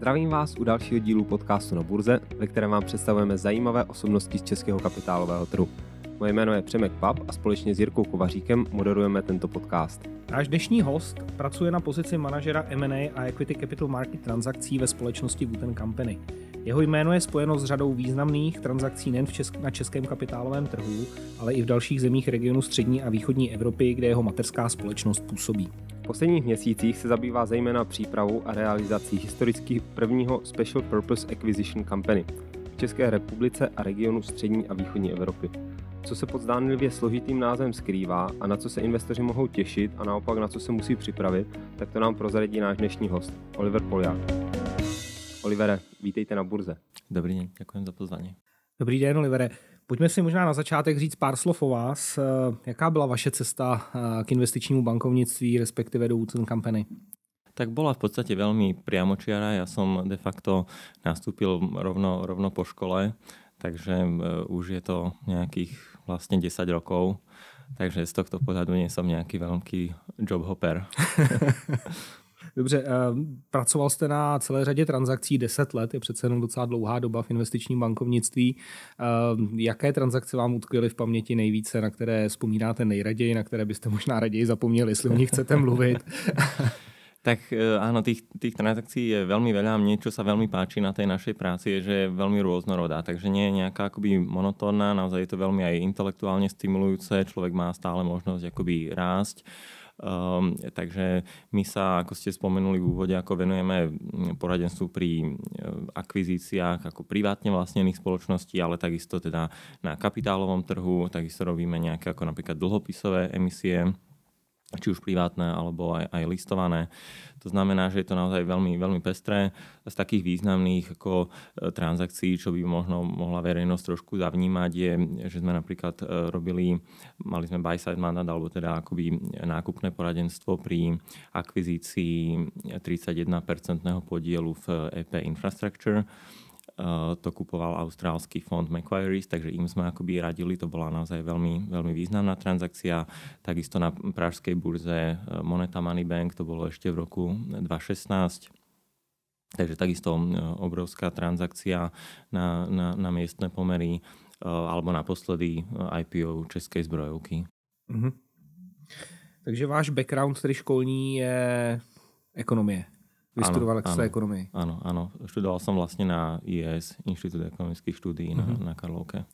Zdravím vás u dalšího dílu podcastu na burze, ve kterém vám představujeme zajímavé osobnosti z českého kapitálového trhu. Moje jméno je Přemek Pap a společně s Jirkou Kovaříkem moderujeme tento podcast. Náš dnešní host pracuje na pozici manažera M&A a Equity Capital Market transakcí ve společnosti Guten Company. Jeho jméno je spojeno s řadou významných transakcí nejen v česk- na českém kapitálovém trhu, ale i v dalších zemích regionu střední a východní Evropy, kde jeho materská společnost působí. V posledních měsících se zabývá zejména přípravou a realizací historicky prvního Special Purpose Acquisition Company v České republice a regionu střední a východní Evropy. Co se pod zdánlivě složitým názvem skrývá a na co se investoři mohou těšit a naopak na co se musí připravit, tak to nám prozradí náš dnešní host, Oliver Poliak. Olivere, vítejte na burze. Dobrý den, děkuji za pozvání. Dobrý den, Olivere. Pojďme si možná na začátek říct pár slov o vás. Jaká byla vaše cesta eh, k investičnímu bankovnictví, respektive do Woodson Company? Tak bola v podstate veľmi priamočiara. Ja som de facto nastúpil rovno, rovno po škole, takže eh, už je to nejakých vlastne 10 rokov. Takže z tohto pohľadu nie som nejaký veľký job hopper. Dobře, eh, pracoval jste na celé řadě transakcí 10 let, je přece jenom docela dlouhá doba v investičním bankovnictví. Eh, jaké transakce vám utkvěly v paměti nejvíce, na které vzpomínáte nejraději, na které byste možná raději zapomněli, jestli o nich chcete mluvit? Tak eh, áno, tých, tých transakcií je veľmi veľa. Mne, čo sa veľmi páči na tej našej práci, je, že je veľmi rôznorodá. Takže nie je nejaká akoby monotónna, naozaj je to veľmi aj intelektuálne stimulujúce. Človek má stále možnosť akoby rásť. Um, takže my sa, ako ste spomenuli v úvode, ako venujeme poradenstvu pri e, akvizíciách ako privátne vlastnených spoločností, ale takisto teda na kapitálovom trhu, takisto robíme nejaké ako napríklad dlhopisové emisie, či už privátne alebo aj, aj listované. To znamená, že je to naozaj veľmi, veľmi pestré. Z takých významných ako e, transakcií, čo by možno mohla verejnosť trošku zavnímať, je, že sme napríklad e, robili, mali sme buy-side mandát, alebo teda akoby nákupné poradenstvo pri akvizícii 31% podielu v EP Infrastructure to kupoval austrálsky fond Macquarie, takže im sme akoby radili, to bola naozaj veľmi, veľmi významná transakcia. Takisto na pražskej burze eh, Moneta Money Bank, to bolo ešte v roku 2016. Takže takisto eh, obrovská transakcia na, na, na miestne pomery alebo naposledy IPO Českej zbrojovky. Mm-hmm. Takže váš background tedy školní je ekonomie. Vystudoval jste ekonomii. Áno, áno. Študoval som vlastne na IES, Inštitút ekonomických štúdií uh-huh. na, mhm. na Karlovke.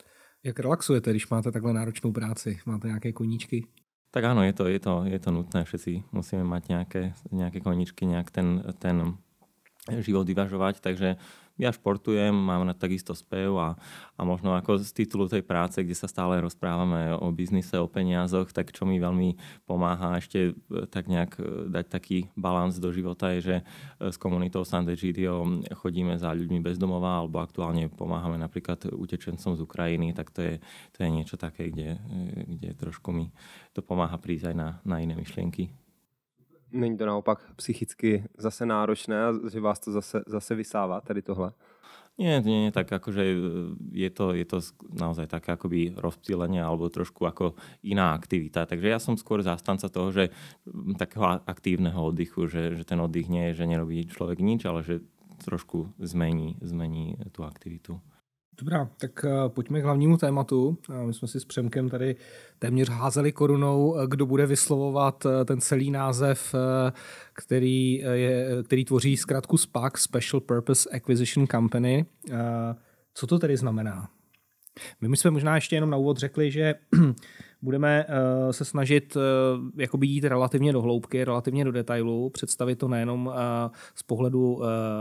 Jak relaxujete, když máte takhle náročnou práci? Máte nějaké koníčky? Tak áno, je to, je to, je to nutné. Všetci musíme mať nejaké, nejaké koníčky, nejak ten, ten život vyvažovať. Takže ja športujem, mám na takisto spev a, a možno ako z titulu tej práce, kde sa stále rozprávame o biznise, o peniazoch, tak čo mi veľmi pomáha ešte e, tak nejak e, dať taký balans do života je, že e, s komunitou Sant'Egidio chodíme za ľuďmi bezdomová alebo aktuálne pomáhame napríklad utečencom z Ukrajiny, tak to je, to je niečo také, kde, kde trošku mi to pomáha prísť aj na, na iné myšlienky není to naopak psychicky zase náročné a že vás to zase, zase vysává, tady tohle? Nie, nie, nie, tak akože e, je to, je to naozaj také akoby rozptýlenie alebo trošku ako iná aktivita. Takže ja som skôr zastanca toho, že takého aktívneho oddychu, že, že ten oddych nie je, že nerobí človek nič, ale že trošku zmení, zmení tú aktivitu. Dobrá, tak eh, pojďme k hlavnímu tématu. My jsme si s Přemkem tady téměř házeli korunou, eh, kdo bude vyslovovat eh, ten celý název, který, je, který tvoří zkrátku SPAC, Special Purpose Acquisition Company. Co to tedy znamená? My jsme možná ještě jenom na úvod řekli, že budeme uh, se snažit uh, jakoby jít relativně do hloubky, relativně do detailu, představit to nejenom uh, z, pohledu,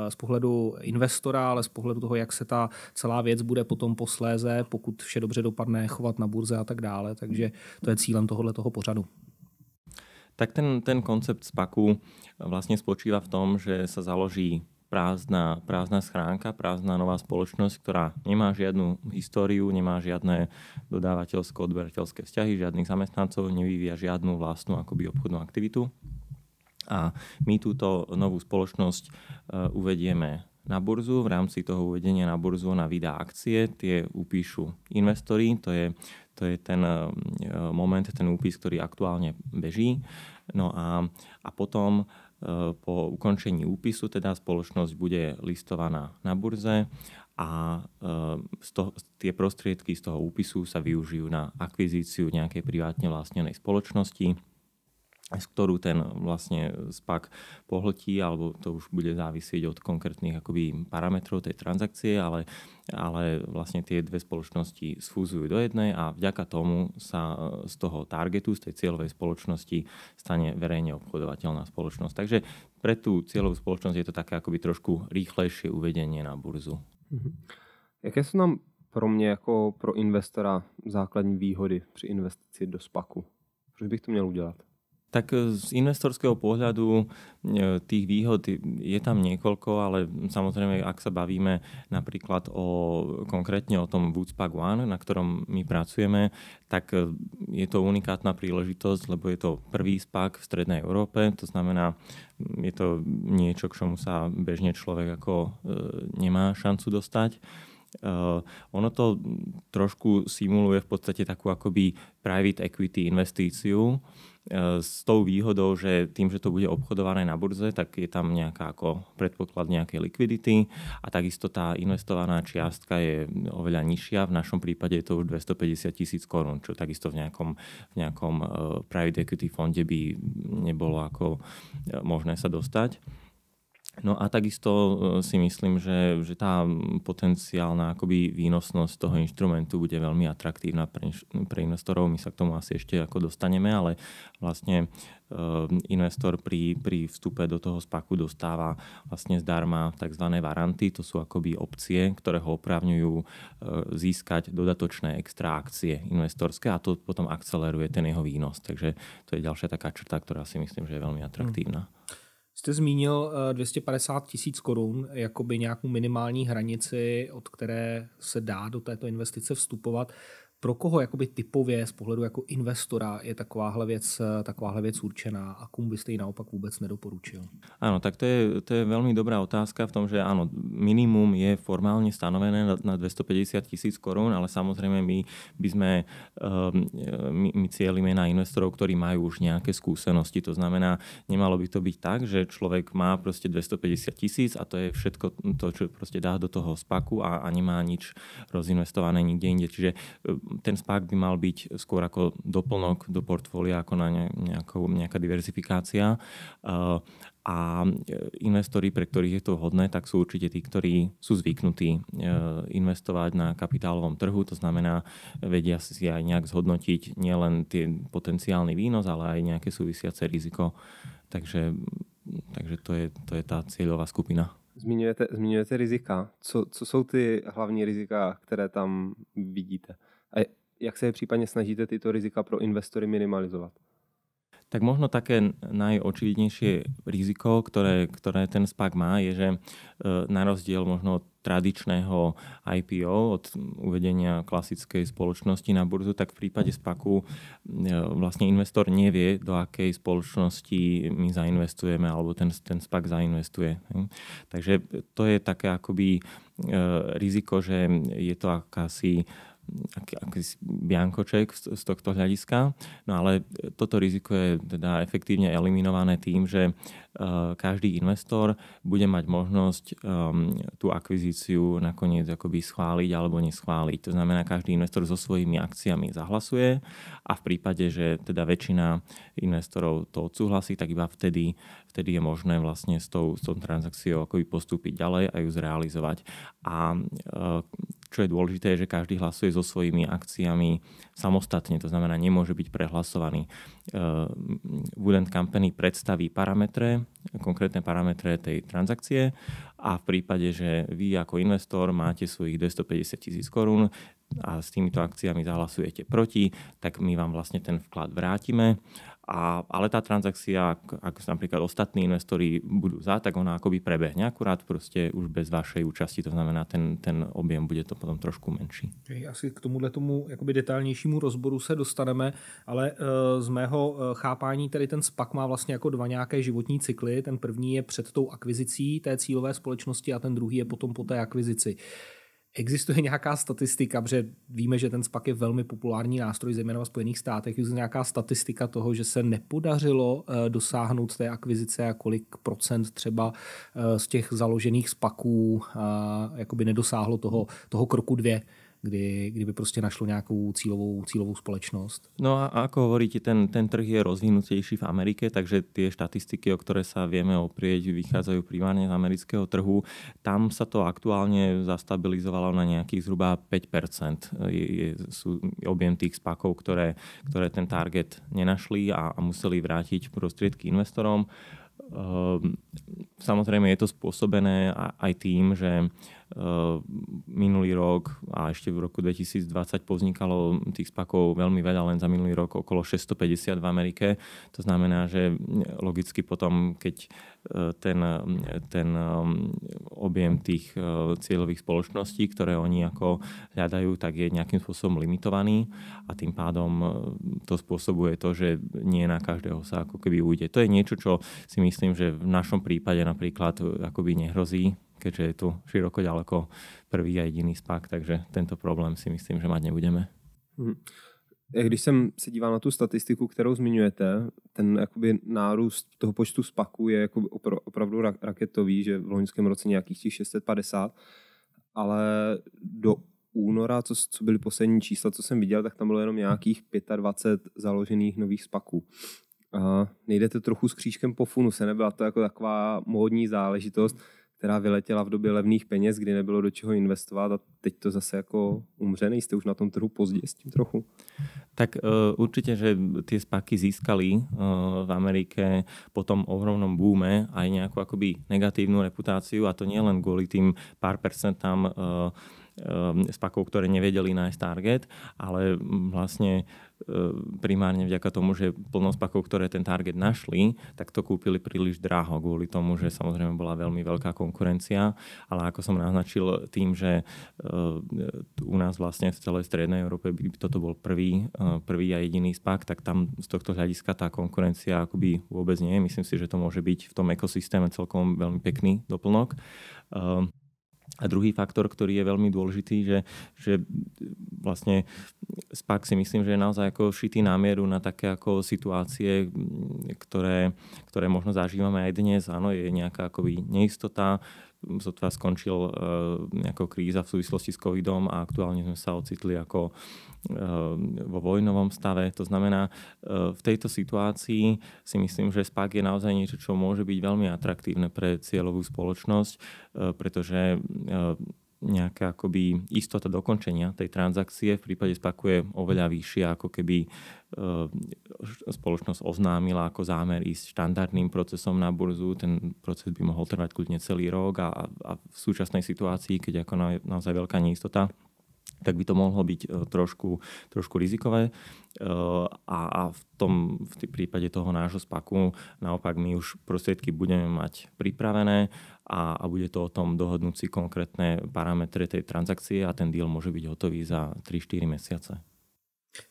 z pohledu investora, ale z pohledu toho, jak se ta celá věc bude potom posléze, pokud vše dobře dopadne, chovat na burze a tak dále. Takže to je cílem tohohle toho pořadu. Tak ten, ten koncept SPACu vlastne spočíva v tom, že sa založí prázdna, prázdna schránka, prázdna nová spoločnosť, ktorá nemá žiadnu históriu, nemá žiadne dodávateľsko-odberateľské vzťahy, žiadnych zamestnancov, nevyvíja žiadnu vlastnú akoby obchodnú aktivitu. A my túto novú spoločnosť e, uvedieme na burzu. V rámci toho uvedenia na burzu ona vydá akcie, tie upíšu investori, to je, to je ten e, moment, ten úpis, ktorý aktuálne beží. No a, a potom po ukončení úpisu teda spoločnosť bude listovaná na burze a z toho, tie prostriedky z toho úpisu sa využijú na akvizíciu nejakej privátne vlastnenej spoločnosti z ktorú ten vlastne SPAC pohltí, alebo to už bude závisieť od konkrétnych akoby parametrov tej transakcie, ale, ale vlastne tie dve spoločnosti sfúzujú do jednej a vďaka tomu sa z toho targetu, z tej cieľovej spoločnosti stane verejne obchodovateľná spoločnosť. Takže pre tú cieľovú spoločnosť je to také akoby trošku rýchlejšie uvedenie na burzu. Mhm. Jaké jsou nám pro mě jako pro investora základní výhody při investici do SPACu? Proč bych to měl udělat? Tak e, z investorského pohľadu e, tých výhod je tam niekoľko, ale samozrejme, ak sa bavíme napríklad o, konkrétne o tom Woodspack One, na ktorom my pracujeme, tak e, je to unikátna príležitosť, lebo je to prvý SPAC v Strednej Európe, to znamená, je to niečo, k čomu sa bežne človek ako nemá šancu dostať. Uh, ono to trošku simuluje v podstate takú akoby private equity investíciu, s tou výhodou, že tým, že to bude obchodované na burze, tak je tam nejaká ako predpoklad nejakej likvidity a takisto tá investovaná čiastka je oveľa nižšia. V našom prípade je to už 250 tisíc korún, čo takisto v nejakom, v nejakom uh, private equity fonde by nebolo ako e, možné sa dostať. No a takisto e, si myslím, že, že tá potenciálna akoby výnosnosť toho inštrumentu bude veľmi atraktívna pre, pre investorov. My sa k tomu asi ešte ako dostaneme, ale vlastne e, investor pri, pri vstupe do toho spaku dostáva vlastne zdarma tzv. varanty, to sú akoby opcie, ktoré ho oprávňujú e, získať dodatočné extra akcie investorské a to potom akceleruje ten jeho výnos. Takže to je ďalšia taká črta, ktorá si myslím, že je veľmi atraktívna. Jste zmínil 250 eh, tisíc korun jako by nějakou minimální hranici, od které se dá do této investice vstupovat pro koho jakoby typově z pohledu jako investora je takováhle věc, takováhle věc určená a komu byste ji naopak vůbec nedoporučil? Áno, tak to je, to je veľmi dobrá otázka v tom, že áno, minimum je formálne stanovené na, na 250 tisíc korún, ale samozrejme my by sme, um, my, my cieľime na investorov, ktorí majú už nejaké skúsenosti. To znamená, nemalo by to byť tak, že človek má proste 250 tisíc a to je všetko to, čo proste dá do toho spaku a, a nemá nič rozinvestované nikde inde. Čiže ten SPAC by mal byť skôr ako doplnok do portfólia, ako na nejakou, nejaká diverzifikácia. A investori, pre ktorých je to vhodné, tak sú určite tí, ktorí sú zvyknutí uh, investovať na kapitálovom trhu, to znamená, vedia si aj nejak zhodnotiť nielen ten potenciálny výnos, ale aj nejaké súvisiace riziko. Takže, takže to, je, to je tá cieľová skupina. Zmiňujete, zmiňujete rizika. Co, co jsou ty hlavní rizika, které tam vidíte? A jak se případně snažíte tyto rizika pro investory minimalizovat? Tak možno také najočividnejšie riziko, ktoré, ktoré ten SPAC má, je, že e, na rozdiel možno od tradičného IPO, od uvedenia klasickej spoločnosti na burzu, tak v prípade SPACu e, vlastne investor nevie, do akej spoločnosti my zainvestujeme alebo ten, ten SPAC zainvestuje. Takže to je také akoby e, riziko, že je to akási aký, aký biankoček z, tohto hľadiska. No ale toto riziko je teda efektívne eliminované tým, že uh, každý investor bude mať možnosť um, tú akvizíciu nakoniec akoby schváliť alebo neschváliť. To znamená, každý investor so svojimi akciami zahlasuje a v prípade, že teda väčšina investorov to odsúhlasí, tak iba vtedy, vtedy je možné vlastne s tou, s tou transakciou akoby postúpiť ďalej a ju zrealizovať. A uh, čo je dôležité, je, že každý hlasuje so svojimi akciami samostatne, to znamená, nemôže byť prehlasovaný. Uh, Wood Company predstaví parametre, konkrétne parametre tej transakcie a v prípade, že vy ako investor máte svojich 250 tisíc korún a s týmito akciami zahlasujete proti, tak my vám vlastne ten vklad vrátime a, ale tá transakcia, ak, ak napríklad ostatní investori budú za, tak ona akoby prebehne akurát proste už bez vašej účasti, to znamená ten, ten objem bude to potom trošku menší. Okay, asi k tomuhle tomu jakoby detailnějšímu rozboru se dostaneme, ale uh, z mého uh, chápání tedy ten SPAC má vlastně jako dva nějaké životní cykly. Ten první je před tou akvizicí té cílové společnosti a ten druhý je potom po té akvizici. Existuje nějaká statistika, protože víme, že ten SPAC je velmi populární nástroj, zejména v Spojených státech. Existuje nějaká statistika toho, že se nepodařilo eh, dosáhnout té akvizice a kolik procent třeba eh, z těch založených SPACů eh, jakoby nedosáhlo toho, toho kroku dvě kdy, kdyby prostě našlo nějakou cílovou, cílovou společnost. No a ako hovoríte, ten, ten trh je rozvinutejší v Amerike, takže tie štatistiky, o ktoré sa vieme oprieť, vychádzajú primárne z amerického trhu. Tam sa to aktuálne zastabilizovalo na nejakých zhruba 5%. Je, je, sú objem tých spakov, ktoré, ktoré ten target nenašli a, a museli vrátiť prostriedky investorom. Ehm, samozrejme je to spôsobené aj tým, že minulý rok a ešte v roku 2020 povznikalo tých spakov veľmi veľa, len za minulý rok okolo 650 v Amerike. To znamená, že logicky potom, keď ten, ten um, objem tých uh, cieľových spoločností, ktoré oni ako hľadajú, tak je nejakým spôsobom limitovaný a tým pádom to spôsobuje to, že nie na každého sa ako keby ujde. To je niečo, čo si myslím, že v našom prípade napríklad akoby nehrozí, keďže je tu široko ďaleko prvý a jediný spak, takže tento problém si myslím, že mať nebudeme. Hmm. Když jsem se díval na tu statistiku, kterou zmiňujete, ten jakoby nárůst toho počtu spaků je jako opravdu raketový, že v loňském roce nějakých těch 650, ale do února, co, co byly poslední čísla, co jsem viděl, tak tam bylo jenom nějakých 25 založených nových spaků. A nejdete trochu s křížkem po funuse, nebyla to jako taková módní záležitost, která vyletěla v době levných peněz, kdy nebylo do čeho investovat a teď to zase jako umře, nejste už na tom trhu pozdě s tím trochu? Tak uh, určite, že tie spaky získali uh, v Amerike po tom ohromnom búme aj nejakú akoby negatívnu reputáciu a to nie len kvôli tým pár percentám uh, spakov, ktoré nevedeli nájsť target, ale vlastne E, primárne vďaka tomu, že plno spakov, ktoré ten target našli, tak to kúpili príliš draho kvôli tomu, že samozrejme bola veľmi veľká konkurencia, ale ako som naznačil tým, že e, u nás vlastne v celej strednej Európe by toto bol prvý, prvý a jediný spak, tak tam z tohto hľadiska tá konkurencia akoby vôbec nie je. Myslím si, že to môže byť v tom ekosystéme celkom veľmi pekný doplnok. A druhý faktor, ktorý je veľmi dôležitý, že, že vlastne SPAC si myslím, že je naozaj ako šitý námieru na také ako situácie, ktoré, ktoré možno zažívame aj dnes. Áno, je nejaká akoby neistota, sotva skončil uh, nejaká kríza v súvislosti s covidom a aktuálne sme sa ocitli ako uh, vo vojnovom stave. To znamená, uh, v tejto situácii si myslím, že SPAC je naozaj niečo, čo môže byť veľmi atraktívne pre cieľovú spoločnosť, uh, pretože nejaká akoby istota dokončenia tej transakcie v prípade SPACu je oveľa vyššia, ako keby e, spoločnosť oznámila ako zámer ísť štandardným procesom na burzu. Ten proces by mohol trvať kľudne celý rok a, a v súčasnej situácii, keď ako na, naozaj veľká neistota, tak by to mohlo byť e, trošku, trošku rizikové. E, a, a v tom v prípade toho nášho spaku naopak my už prostriedky budeme mať pripravené a, a bude to o tom dohodnúť si konkrétne parametre tej transakcie a ten deal môže byť hotový za 3-4 mesiace.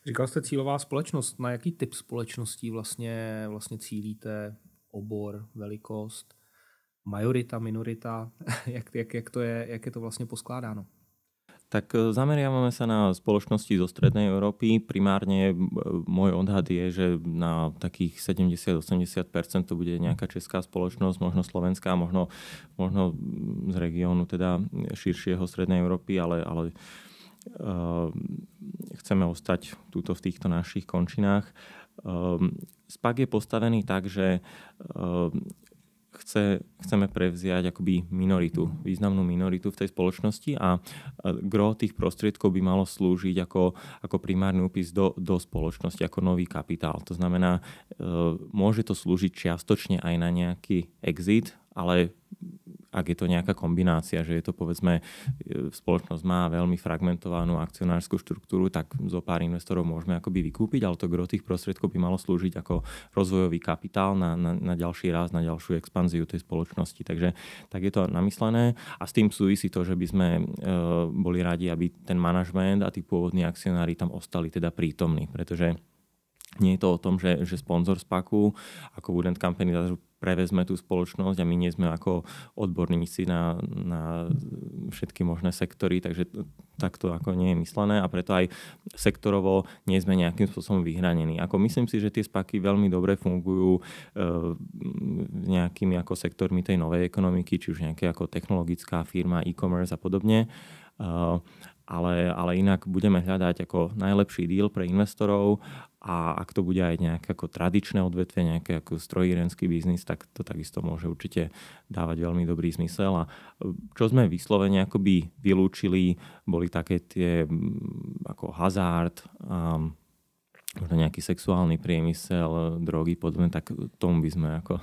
Říkal jste cílová společnost. Na jaký typ společností vlastně, vlastně cílíte? Obor, velikost, majorita, minorita? jak, jak, jak, to je, jak je to vlastně poskládáno? Tak e, zameriavame sa na spoločnosti zo Strednej Európy. Primárne e, môj odhad je, že na takých 70-80% to bude nejaká česká spoločnosť, možno slovenská, možno, možno z regiónu teda širšieho Strednej Európy, ale, ale uh, chceme ostať túto v týchto našich končinách. Uh, SPAC je postavený tak, že uh, chce, chceme prevziať akoby minoritu, významnú minoritu v tej spoločnosti a gro tých prostriedkov by malo slúžiť ako, ako primárny úpis do, do spoločnosti, ako nový kapitál. To znamená, e, môže to slúžiť čiastočne aj na nejaký exit, ale ak je to nejaká kombinácia, že je to povedzme, e, spoločnosť má veľmi fragmentovanú akcionárskú štruktúru, tak zo pár investorov môžeme akoby vykúpiť, ale to gro tých prostriedkov by malo slúžiť ako rozvojový kapitál na, na, na ďalší raz, na ďalšiu expanziu tej spoločnosti. Takže tak je to namyslené a s tým súvisí to, že by sme e, boli radi, aby ten manažment a tí pôvodní akcionári tam ostali teda prítomní, pretože nie je to o tom, že, že sponzor SPACu ako Woodend Company prevezme tú spoločnosť a my nie sme ako odborníci na, na všetky možné sektory, takže takto ako nie je myslené a preto aj sektorovo nie sme nejakým spôsobom vyhranení. Ako myslím si, že tie spaky veľmi dobre fungujú e, nejakými ako sektormi tej novej ekonomiky, či už nejaké ako technologická firma, e-commerce a podobne. E, ale, ale inak budeme hľadať ako najlepší deal pre investorov a ak to bude aj nejaké ako tradičné odvetvie, nejaký ako strojírenský biznis, tak to takisto môže určite dávať veľmi dobrý zmysel. A e, čo sme vyslovene akoby vylúčili, boli také tie ako hazard, um, možno nejaký sexuálny priemysel, drogy, podobne, tak tomu by sme ako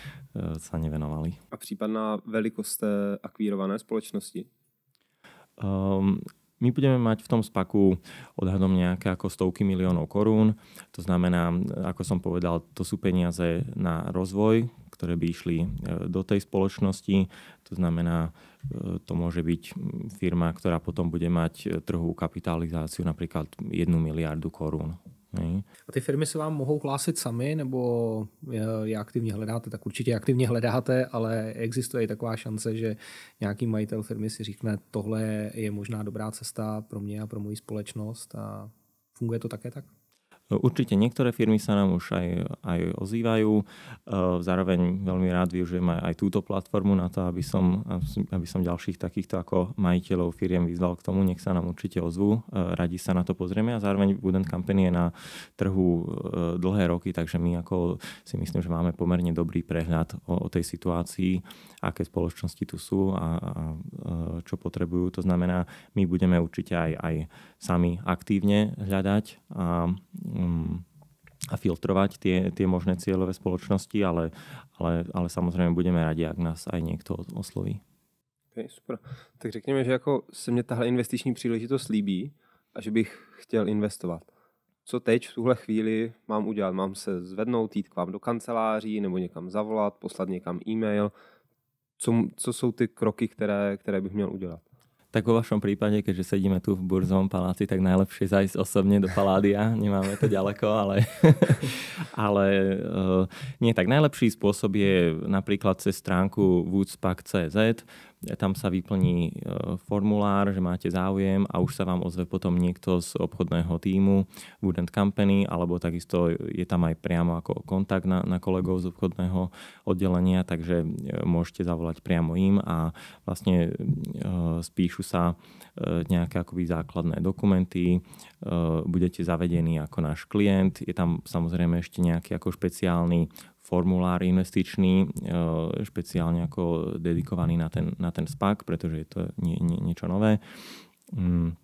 sa nevenovali. A případná velikost akvírované společnosti? Um, my budeme mať v tom spaku odhadom nejaké ako stovky miliónov korún. To znamená, ako som povedal, to sú peniaze na rozvoj, ktoré by išli e, do tej spoločnosti. To znamená, e, to môže byť firma, ktorá potom bude mať e, trhovú kapitalizáciu napríklad 1 miliardu korún. A ty firmy se vám mohou hlásit sami, nebo je aktivně hledáte? Tak určitě aktivně hledáte, ale existuje i taková šance, že nějaký majitel firmy si říkne, tohle je možná dobrá cesta pro mě a pro moji společnost a funguje to také tak? Určite niektoré firmy sa nám už aj, aj ozývajú. E, zároveň veľmi rád využijem aj, aj túto platformu na to, aby som, aby som ďalších takýchto ako majiteľov firiem vyzval k tomu, nech sa nám určite ozvú. E, radi sa na to pozrieme a zároveň Wooden Company je na trhu e, dlhé roky, takže my ako si myslím, že máme pomerne dobrý prehľad o, o tej situácii, aké spoločnosti tu sú a, a čo potrebujú. To znamená, my budeme určite aj, aj sami aktívne hľadať a um, a filtrovať tie, tie možné cieľové spoločnosti, ale, ale, ale samozrejme budeme radi, ak nás aj niekto osloví. Okay, super. Tak řekněme, že jako se mě tahle investiční příležitost líbí a že bych chtěl investovat. Co teď v tuhle chvíli mám udělat? Mám se zvednout, jít k vám do kanceláří nebo někam zavolat, poslat někam e-mail? Co, co jsou ty kroky, které, které bych měl udělat? Tak vo vašom prípade, keďže sedíme tu v Burzovom paláci, tak najlepšie zajsť osobne do Paládia. Nemáme to ďaleko, ale, ale uh, nie, tak najlepší spôsob je napríklad cez stránku woodspack.cz tam sa vyplní e, formulár, že máte záujem a už sa vám ozve potom niekto z obchodného týmu Wood Company, alebo takisto je tam aj priamo ako kontakt na, na kolegov z obchodného oddelenia, takže e, môžete zavolať priamo im a vlastne e, spíšu sa nejaké akoby základné dokumenty, budete zavedení ako náš klient, je tam samozrejme ešte nejaký ako špeciálny formulár investičný, e, špeciálne ako dedikovaný na ten, na ten SPAC, pretože je to nie, nie, niečo nové. Mm.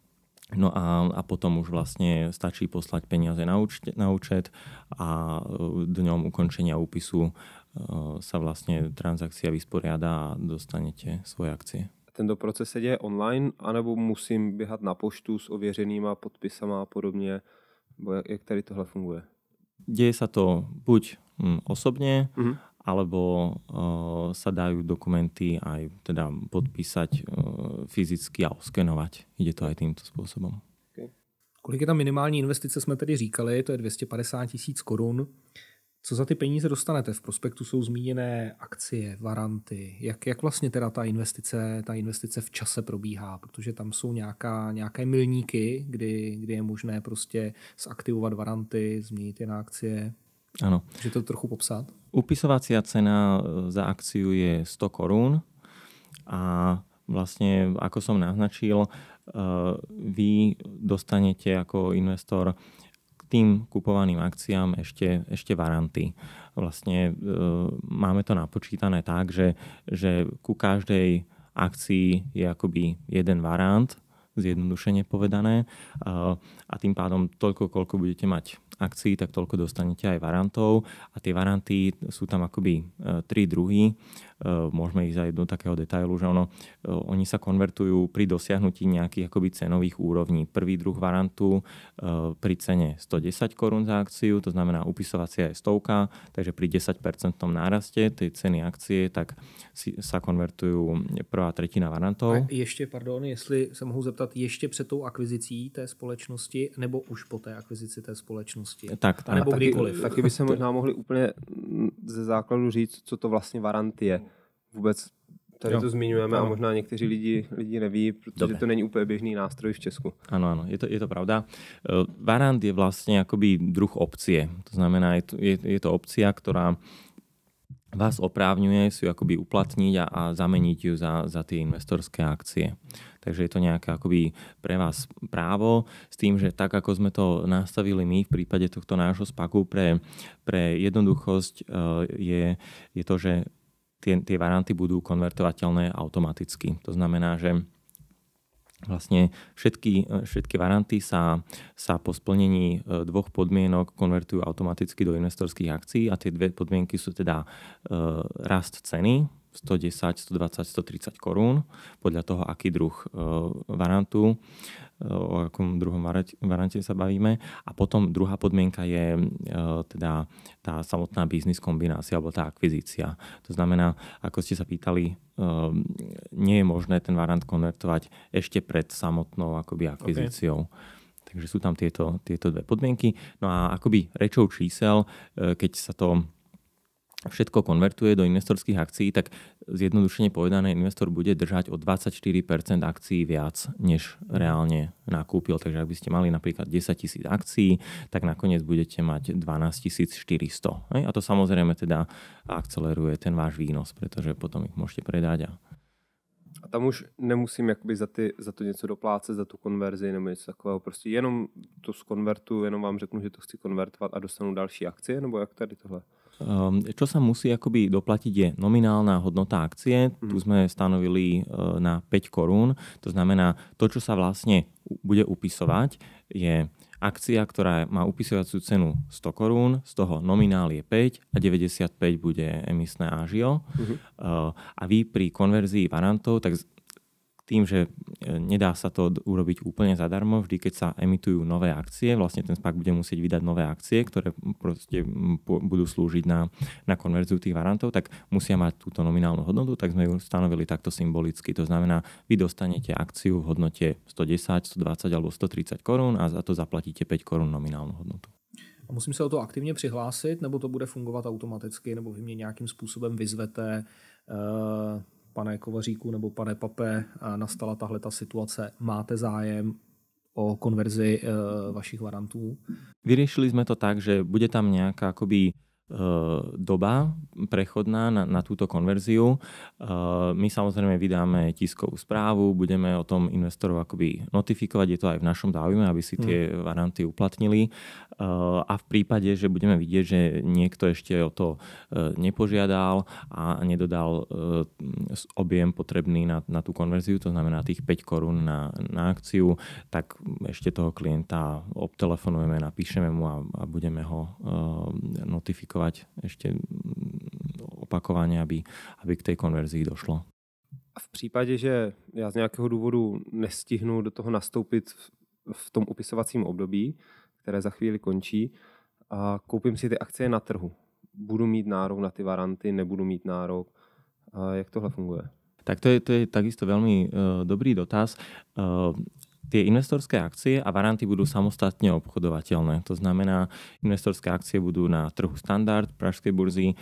No a, a potom už vlastne stačí poslať peniaze na, účet, na účet a e, dňom ukončenia úpisu e, sa vlastne transakcia vysporiada a dostanete svoje akcie. Tento proces se děje online, anebo musím běhat na poštu s ověřenýma podpisama a podobně? Bo jak, jak tady tohle funguje? Deje sa to buď osobne, mm-hmm. alebo uh, sa dajú dokumenty aj teda podpísať uh, fyzicky a oskenovať. Ide to aj týmto spôsobom. Okay. Kolik je tam minimální investice, jsme tedy říkali, to je 250 tisíc korun. Co za ty peníze dostanete? V prospektu jsou zmíněné akcie, varanty. Jak, jak vlastně teda ta investice, ta investice v čase probíhá? Protože tam jsou nějaká, nějaké milníky, kdy, kdy je možné prostě zaktivovat varanty, změnit je na akcie. Ano. Může to trochu popsat? Upisovacia cena e, za akciu je 100 korún a vlastne, ako som naznačil, e, vy dostanete ako investor tým kupovaným akciám ešte, ešte varanty. Vlastne e, máme to napočítané tak, že, že ku každej akcii je akoby jeden varant, zjednodušene povedané. A tým pádom toľko, koľko budete mať akcií, tak toľko dostanete aj varantov. A tie varanty sú tam akoby e, tri druhy. E, môžeme ísť aj do takého detailu, že ono, e, oni sa konvertujú pri dosiahnutí nejakých akoby cenových úrovní. Prvý druh varantu pri cene 110 korún za akciu, to znamená upisovacia je stovka, takže pri 10% náraste tej ceny akcie, tak sa konvertujú prvá tretina varantov. A ještě, pardon, jestli se mohu zeptat, ještě před tou akvizicí té společnosti, nebo už po té akvizici té společnosti? Splatnosti. Tak, tak, nebo taky, kdykoliv. Taky by se možná mohli úplně ze základu říct, co to vlastně varanty je. Vůbec Tady jo. to zmiňujeme ano. a možná někteří lidi, lidi neví, protože Dobre. to není úplně běžný nástroj v Česku. Áno, áno, je to, je to pravda. Uh, Varant je vlastne akoby druh opcie. To znamená, je to, je, je to opcia, ktorá vás oprávňuje si ju akoby uplatniť a, a zameniť ju za, za tie investorské akcie. Takže je to nejaké akoby pre vás právo s tým, že tak ako sme to nastavili my v prípade tohto nášho spaku pre, pre jednoduchosť e, je, je to, že tie, tie varanty budú konvertovateľné automaticky. To znamená, že vlastne všetky, všetky varanty sa, sa po splnení e, dvoch podmienok konvertujú automaticky do investorských akcií a tie dve podmienky sú teda e, rast ceny 110, 120, 130 korún podľa toho, aký druh e, varantu, e, o akom druhom varante sa bavíme. A potom druhá podmienka je e, teda tá samotná biznis kombinácia alebo tá akvizícia. To znamená, ako ste sa pýtali, nie je možné ten varant konvertovať ešte pred samotnou akoby akvizíciou. Okay. Takže sú tam tieto, tieto dve podmienky. No a akoby rečou čísel, keď sa to všetko konvertuje do investorských akcií, tak zjednodušene povedané, investor bude držať o 24% akcií viac, než reálne nakúpil. Takže ak by ste mali napríklad 10 tisíc akcií, tak nakoniec budete mať 12 400. A to samozrejme teda akceleruje ten váš výnos, pretože potom ich môžete predať a a tam už nemusím jakoby za, ty, za to něco doplácet, za tu konverzi nebo něco takového. Prostě jenom to skonvertuju, jenom vám řeknu, že to chci konvertovat a dostanu další akcie, nebo jak tady tohle? Um, čo sa musí akoby doplatiť je nominálna hodnota akcie. Tu sme stanovili uh, na 5 korún. To znamená, to, čo sa vlastne bude upisovať, je akcia, ktorá má upisovacú cenu 100 korún, z toho nominál je 5 a 95 bude emisné ážio. Uh-huh. Uh, a vy pri konverzii varantov, tak tým, že e, nedá sa to urobiť úplne zadarmo, vždy keď sa emitujú nové akcie, vlastne ten SPAC bude musieť vydať nové akcie, ktoré proste budú slúžiť na, na konverziu tých varantov, tak musia mať túto nominálnu hodnotu, tak sme ju stanovili takto symbolicky. To znamená, vy dostanete akciu v hodnote 110, 120 alebo 130 korún a za to zaplatíte 5 korún nominálnu hodnotu. A musím se o to aktivně přihlásit, nebo to bude fungovat automaticky, nebo vy mě nějakým způsobem vyzvete, uh pane Kovaříku nebo pane Pape, nastala tahle ta situace, máte zájem o konverzi e, vašich varantů? Vyriešili sme to tak, že bude tam nejaká akoby doba prechodná na, na túto konverziu. E, my samozrejme vydáme tiskovú správu, budeme o tom investorov akoby notifikovať, je to aj v našom záujme, aby si tie hmm. varanty uplatnili. E, a v prípade, že budeme vidieť, že niekto ešte o to nepožiadal a nedodal objem potrebný na, na tú konverziu, to znamená tých 5 korún na, na akciu, tak ešte toho klienta obtelefonujeme, napíšeme mu a, a budeme ho notifikovať opakovať ešte opakovane, aby, aby k tej konverzii došlo. A v případě, že já z nějakého důvodu nestihnu do toho nastoupit v tom upisovacím období, které za chvíli končí, a koupím si ty akcie na trhu. Budu mít nárok na ty varanty, nebudu mít nárok. A jak tohle funguje? Tak to je, to je takisto veľmi uh, dobrý dotaz. Uh, tie investorské akcie a varanty budú samostatne obchodovateľné. To znamená, investorské akcie budú na trhu standard Pražskej burzy, e,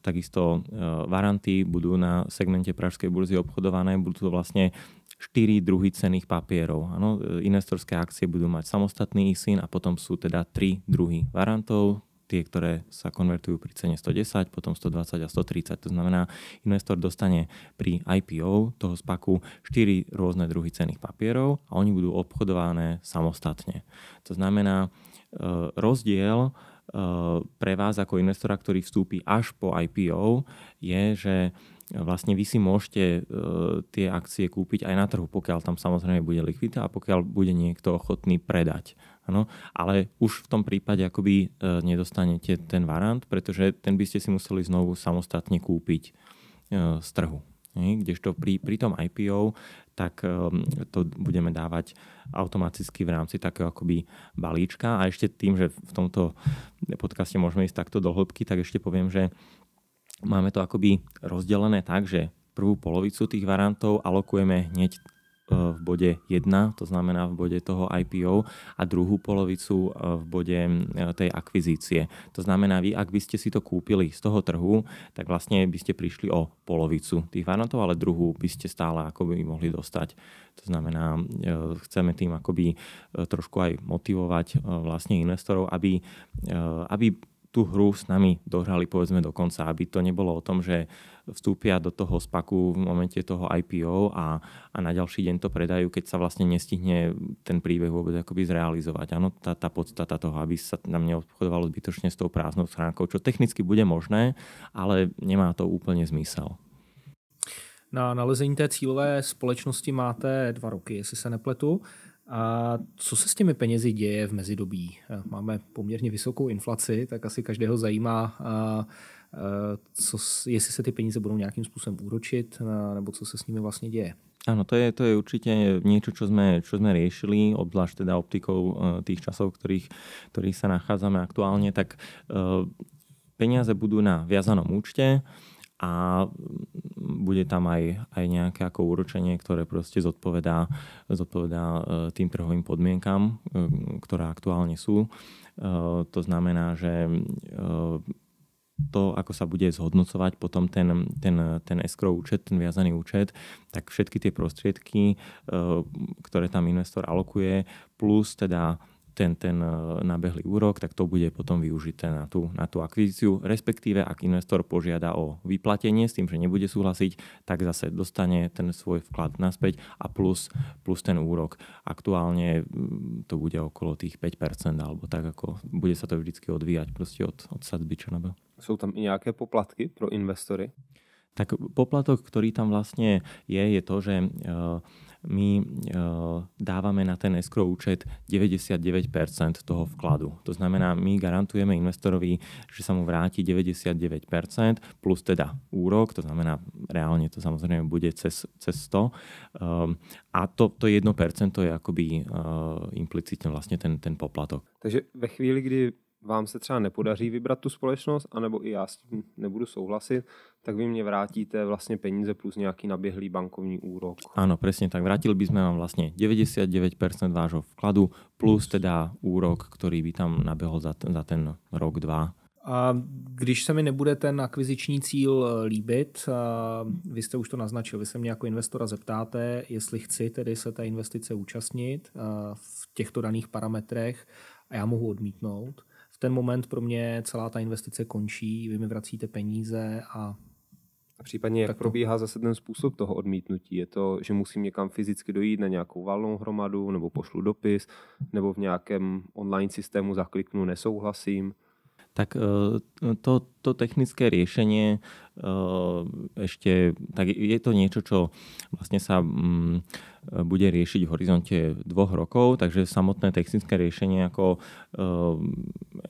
takisto e, varanty budú na segmente Pražskej burzy obchodované, budú to vlastne štyri druhy cených papierov. Ano, e, investorské akcie budú mať samostatný ISIN a potom sú teda tri druhy varantov, tie, ktoré sa konvertujú pri cene 110, potom 120 a 130. To znamená, investor dostane pri IPO toho spaku 4 rôzne druhy cených papierov a oni budú obchodované samostatne. To znamená, e, rozdiel e, pre vás ako investora, ktorý vstúpi až po IPO, je, že vlastne vy si môžete e, tie akcie kúpiť aj na trhu, pokiaľ tam samozrejme bude likvidita a pokiaľ bude niekto ochotný predať. Ano, ale už v tom prípade akoby e, nedostanete ten varant, pretože ten by ste si museli znovu samostatne kúpiť e, z trhu. Kdežto pri, pri tom IPO, tak e, to budeme dávať automaticky v rámci takého akoby balíčka. A ešte tým, že v tomto podcaste môžeme ísť takto do hĺbky, tak ešte poviem, že máme to akoby rozdelené tak, že prvú polovicu tých varantov alokujeme hneď v bode 1, to znamená v bode toho IPO a druhú polovicu v bode tej akvizície. To znamená, vy ak by ste si to kúpili z toho trhu, tak vlastne by ste prišli o polovicu tých varantov, ale druhú by ste stále akoby mohli dostať. To znamená, chceme tým akoby trošku aj motivovať vlastne investorov, aby, aby tú hru s nami dohrali povedzme do konca, aby to nebolo o tom, že vstúpia do toho spaku v momente toho IPO a, a na ďalší deň to predajú, keď sa vlastne nestihne ten príbeh vôbec akoby zrealizovať. Áno, tá, tá podstata toho, aby sa nám neobchodovalo zbytočne s tou prázdnou schránkou, čo technicky bude možné, ale nemá to úplne zmysel. Na nalezení té cílové společnosti máte dva roky, jestli se nepletu. A co se s těmi penězi děje v mezidobí? Máme poměrně vysokou inflaci, tak asi každého zajímá, co, jestli se ty peníze budou nějakým způsobem úročit, nebo co se s nimi vlastně děje. Áno, to je, to je určite niečo, čo sme, čo sme riešili, obzvlášť teda optikou tých časov, ktorých, ktorých sa nachádzame aktuálne, tak peniaze budú na viazanom účte a bude tam aj, aj nejaké ako úročenie, ktoré proste zodpovedá, zodpovedá tým trhovým podmienkam, ktoré aktuálne sú. To znamená, že to, ako sa bude zhodnocovať potom ten, ten, ten escrow účet, ten viazaný účet, tak všetky tie prostriedky, ktoré tam investor alokuje, plus teda ten, ten e, nabehlý úrok, tak to bude potom využité na tú, na tú akvizíciu. Respektíve, ak investor požiada o vyplatenie s tým, že nebude súhlasiť, tak zase dostane ten svoj vklad naspäť a plus, plus ten úrok. Aktuálne to bude okolo tých 5% alebo tak, ako bude sa to vždy odvíjať proste od, od sadzby ČNB. Sú tam i nejaké poplatky pro investory? Tak poplatok, ktorý tam vlastne je, je to, že uh, my e, dávame na ten escrow účet 99% toho vkladu. To znamená, my garantujeme investorovi, že sa mu vráti 99% plus teda úrok, to znamená, reálne to samozrejme bude cez, cez 100. Ehm, a to, to 1% je akoby e, implicitne vlastne ten, ten poplatok. Takže ve chvíli, kdy vám se třeba nepodaří vybrat tu společnost, anebo i já s tím nebudu souhlasit, tak vy mě vrátíte vlastně peníze plus nějaký naběhlý bankovní úrok. Áno, presne tak. Vrátili by sme vám vlastne 99% vášho vkladu plus teda úrok, ktorý by tam nabehol za, ten, za ten rok, dva. A když se mi nebude ten akviziční cíl eh, líbit, vy jste už to naznačil, vy se mě jako investora zeptáte, jestli chci tedy se té investice účastnit eh, v těchto daných parametrech a já mohu odmítnout ten moment pro mě celá ta investice končí, vy mi vracíte peníze a a případně jak to... probíhá zase ten způsob toho odmítnutí? Je to, že musím někam fyzicky dojít na nějakou valnou hromadu, nebo pošlu dopis, nebo v nějakém online systému zakliknu nesouhlasím? Tak eh, to, to technické riešenie eh, ešte, tak je to niečo, čo vlastne sa mm, bude riešiť v horizonte dvoch rokov, takže samotné technické riešenie ako eh,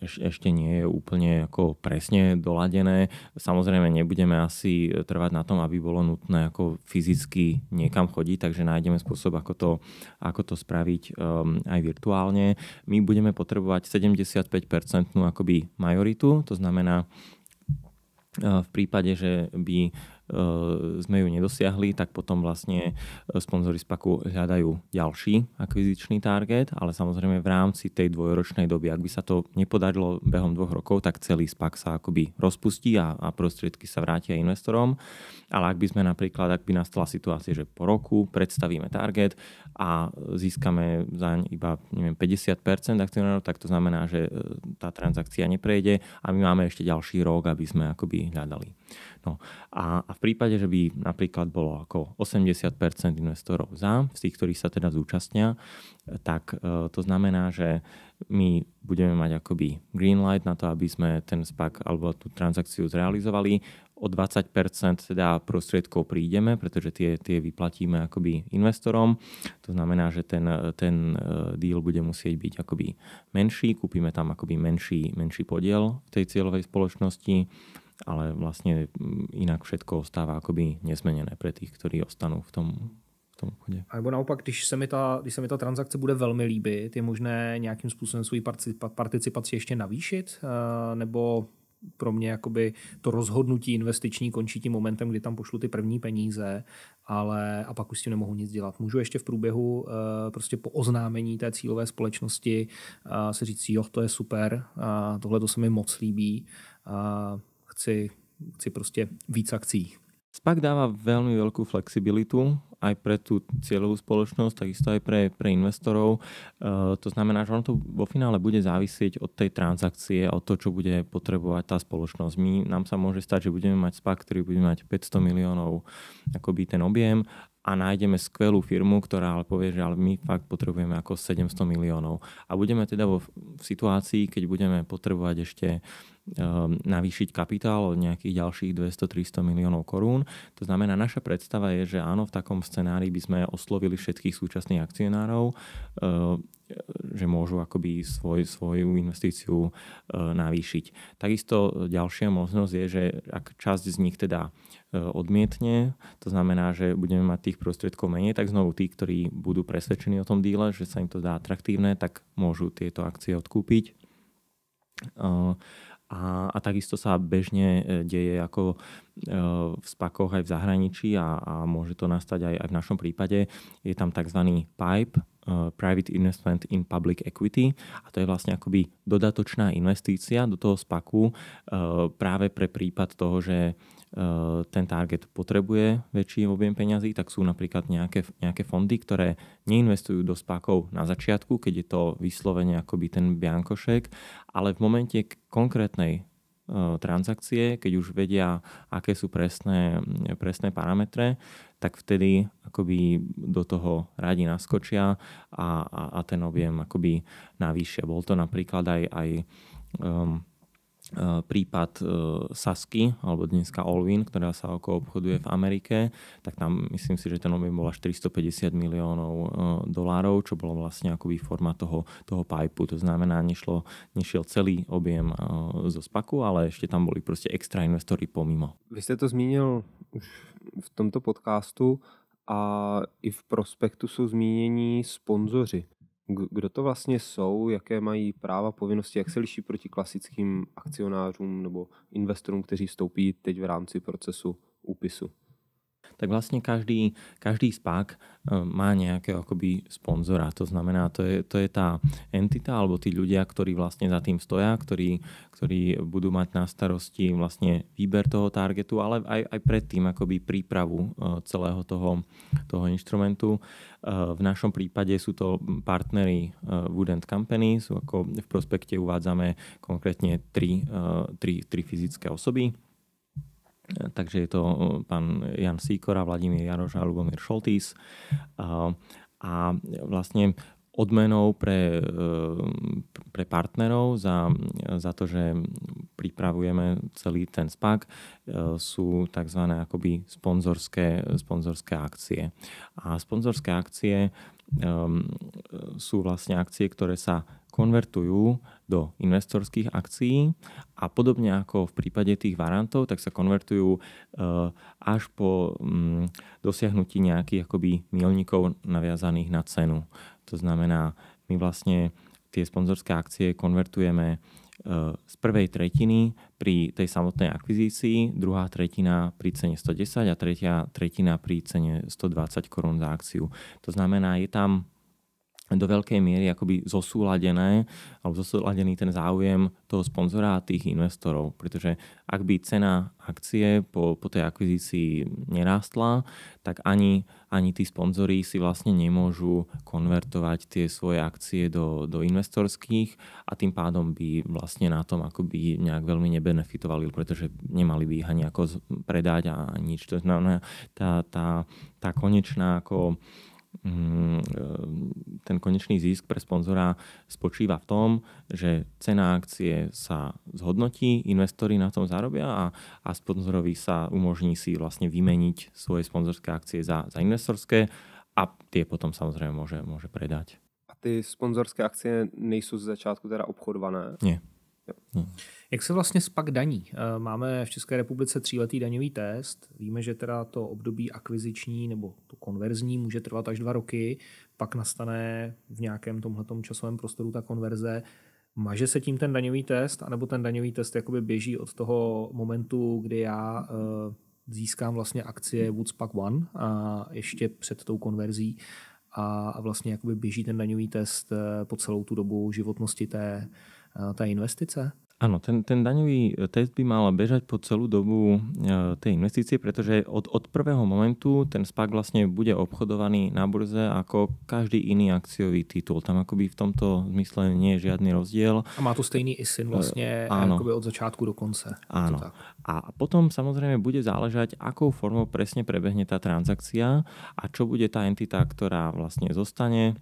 ešte nie je úplne ako presne doladené. Samozrejme nebudeme asi trvať na tom, aby bolo nutné ako fyzicky niekam chodiť, takže nájdeme spôsob, ako to, ako to spraviť aj virtuálne. My budeme potrebovať 75% akoby majoritu, to znamená v prípade, že by sme ju nedosiahli, tak potom vlastne e, sponzory SPAKu hľadajú ďalší akvizičný target, ale samozrejme v rámci tej dvojročnej doby, ak by sa to nepodarilo behom dvoch rokov, tak celý SPAK sa akoby rozpustí a, a prostriedky sa vrátia investorom. Ale ak by sme napríklad, ak by nastala situácia, že po roku predstavíme target a získame zaň iba neviem, 50% akcionárov, tak to znamená, že e, tá transakcia neprejde a my máme ešte ďalší rok, aby sme akoby hľadali. No a v prípade, že by napríklad bolo ako 80% investorov za, z tých, ktorí sa teda zúčastnia, tak e, to znamená, že my budeme mať akoby green light na to, aby sme ten SPAC alebo tú transakciu zrealizovali. O 20% teda prostriedkov prídeme, pretože tie, tie vyplatíme akoby investorom. To znamená, že ten, ten e, deal bude musieť byť akoby menší, kúpime tam akoby menší, menší podiel v tej cieľovej spoločnosti ale vlastne mm, inak všetko ostáva akoby nezmenené pre tých, ktorí ostanú v tom, v tom obchode. A nebo naopak, když se, mi ta, když se mi ta transakce bude velmi líbit, je možné nějakým způsobem svůj participaci ještě navýšit? Eh, nebo pro mě jakoby to rozhodnutí investiční končí tím momentem, kdy tam pošlu ty první peníze, ale a pak už s tím nemohu nic dělat. Můžu ještě v průběhu prostě po oznámení té cílové společnosti se říct, jo, to je super, tohle to se mi moc líbí, chci, chci prostě víc akcí. SPAC dáva veľmi veľkú flexibilitu aj pre tú cieľovú spoločnosť, takisto aj pre, pre investorov. Uh, to znamená, že ono to vo finále bude závisieť od tej transakcie, od toho, čo bude potrebovať tá spoločnosť. My, nám sa môže stať, že budeme mať SPAC, ktorý bude mať 500 miliónov akoby ten objem a nájdeme skvelú firmu, ktorá ale povie, že ale my fakt potrebujeme ako 700 miliónov. A budeme teda vo, v situácii, keď budeme potrebovať ešte navýšiť kapitál o nejakých ďalších 200-300 miliónov korún. To znamená, naša predstava je, že áno, v takom scenári by sme oslovili všetkých súčasných akcionárov, uh, že môžu akoby svoj, svoju investíciu uh, navýšiť. Takisto ďalšia možnosť je, že ak časť z nich teda odmietne, to znamená, že budeme mať tých prostriedkov menej, tak znovu tí, ktorí budú presvedčení o tom díle, že sa im to dá atraktívne, tak môžu tieto akcie odkúpiť. E, a, a takisto sa bežne e, deje ako v spakoch aj v zahraničí a, a môže to nastať aj, aj v našom prípade. Je tam tzv. PIPE, Private Investment in Public Equity a to je vlastne akoby dodatočná investícia do toho spaku práve pre prípad toho, že ten target potrebuje väčší objem peňazí, tak sú napríklad nejaké, nejaké fondy, ktoré neinvestujú do spákov na začiatku, keď je to vyslovene akoby ten biankošek, ale v momente konkrétnej eh, transakcie, keď už vedia, aké sú presné, presné parametre, tak vtedy akoby do toho radi naskočia a, a, a ten objem akoby navýšia. Bol to napríklad aj, aj um, prípad e, Sasky, alebo dneska Olvin, ktorá sa oko obchoduje v Amerike, tak tam myslím si, že ten objem bol až 450 miliónov e, dolárov, čo bolo vlastne akoby forma toho, toho pipu. To znamená, nešlo, nešiel celý objem zo spaku, ale ešte tam boli proste extra investory pomimo. Vy jste to zmínil už v tomto podcastu a i v prospektu jsou zmínění sponzoři. Kdo to vlastně jsou, jaké mají práva, povinnosti, jak se liší proti klasickým akcionářům nebo investorům, kteří vstoupí teď v rámci procesu úpisu? Tak vlastne každý, každý spák eh, má nejakého akoby sponzora. To znamená, to je, to je tá entita alebo tí ľudia, ktorí vlastne za tým stoja, ktorí, ktorí budú mať na starosti vlastne výber toho targetu, ale aj, aj predtým akoby prípravu eh, celého toho, toho inštrumentu. Eh, v našom prípade sú to partnery Wood Company, sú ako v prospekte uvádzame konkrétne tri, tri, tri fyzické osoby Takže je to pán Jan Síkora, Vladimír Jaroš a Lubomír Šoltís. A vlastne odmenou pre, e, pre partnerov za, za to, že pripravujeme celý ten SPAC, e, sú tzv. akoby sponzorské, sponzorské akcie. A sponzorské akcie sú vlastne akcie, ktoré sa konvertujú do investorských akcií a podobne ako v prípade tých varantov, tak sa konvertujú uh, až po um, dosiahnutí nejakých akoby milníkov naviazaných na cenu. To znamená, my vlastne tie sponzorské akcie konvertujeme z prvej tretiny pri tej samotnej akvizícii, druhá tretina pri cene 110 a tretia tretina pri cene 120 korún za akciu. To znamená, je tam do veľkej miery akoby zosúladené alebo zosúladený ten záujem toho sponzora a tých investorov. Pretože ak by cena akcie po, po tej akvizícii nerástla, tak ani, ani tí sponzori si vlastne nemôžu konvertovať tie svoje akcie do, do investorských a tým pádom by vlastne na tom akoby nejak veľmi nebenefitovali, pretože nemali by ich ani ako predať a nič. To znamená, tá, tá, tá konečná ako ten konečný zisk pre sponzora spočíva v tom, že cena akcie sa zhodnotí, investori na tom zarobia a, a sponzorovi sa umožní si vlastne vymeniť svoje sponzorské akcie za, za investorské a tie potom samozrejme môže, môže predať. A ty sponzorské akcie nejsou z začátku teda obchodované? Nie. Hmm. Jak se vlastně spak daní? Eh, máme v České republice tříletý daňový test. Víme, že teda to období akviziční nebo to konverzní může trvat až dva roky. Pak nastane v nějakém tomhletom časovém prostoru ta konverze. Maže se tím ten daňový test, anebo ten daňový test jakoby běží od toho momentu, kdy já uh, získám vlastně akcie Woodspack One a ještě před tou konverzí a, a vlastně jakoby běží ten daňový test eh, po celou tu dobu životnosti té, té investice? Áno, ten, ten daňový e, test by mal bežať po celú dobu e, tej investície, pretože od, od prvého momentu ten SPAC vlastne bude obchodovaný na burze ako každý iný akciový titul. Tam akoby v tomto zmysle nie je žiadny rozdiel. A má tu stejný ISIN vlastne áno. akoby od začiatku do konce. Áno. A potom samozrejme bude záležať, akou formou presne prebehne tá transakcia a čo bude tá entita, ktorá vlastne zostane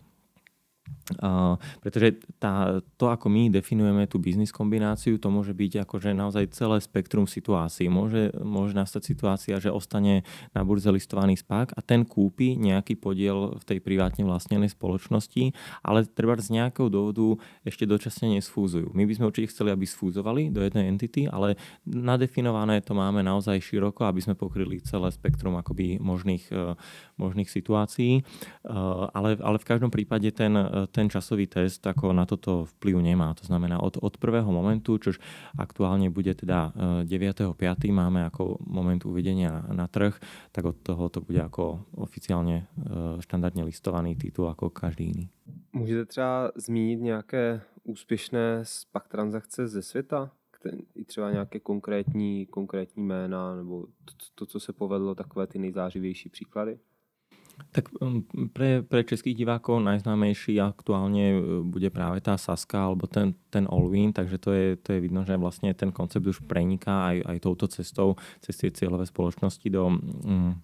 Uh, pretože tá, to, ako my definujeme tú biznis kombináciu, to môže byť akože naozaj celé spektrum situácií. Môže, môže nastať situácia, že ostane na burze listovaný SPAC a ten kúpi nejaký podiel v tej privátne vlastnenej spoločnosti, ale treba z nejakého dôvodu ešte dočasne nesfúzujú. My by sme určite chceli, aby sfúzovali do jednej entity, ale nadefinované to máme naozaj široko, aby sme pokryli celé spektrum akoby možných, uh, možných situácií. Uh, ale, ale v každom prípade ten, ten časový test ako na toto vplyv nemá. To znamená od, od prvého momentu, čož aktuálne bude teda 9.5. E, máme ako moment uvedenia na trh, tak od toho to bude ako oficiálne e, štandardne listovaný titul ako každý iný. Můžete třeba zmínit nějaké úspěšné SPAC transakce ze světa? i třeba nějaké konkrétní, konkrétní jména, nebo to, to, co se povedlo, takové ty nejzářivější příklady? Tak um, pre, pre českých divákov najznámejší aktuálne uh, bude práve tá Saska alebo ten, ten Allwin, takže to je, to je vidno, že vlastne ten koncept už preniká aj, aj touto cestou, cez tie cieľové spoločnosti do, um,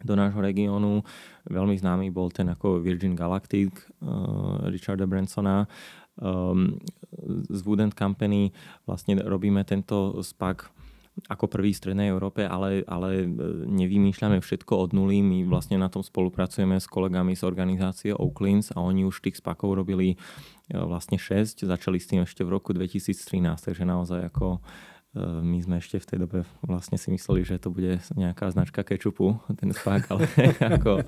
do nášho regiónu. Veľmi známy bol ten ako Virgin Galactic uh, Richarda Bransona. Um, z Woodend Company vlastne robíme tento SPAC ako prvý v Strednej Európe, ale, ale e, nevymýšľame všetko od nuly. My vlastne na tom spolupracujeme s kolegami z organizácie Oaklins a oni už tých spakov robili e, vlastne 6. Začali s tým ešte v roku 2013, takže naozaj ako my sme ešte v tej dobe vlastne si mysleli, že to bude nejaká značka kečupu, ten spak, ale ako, e,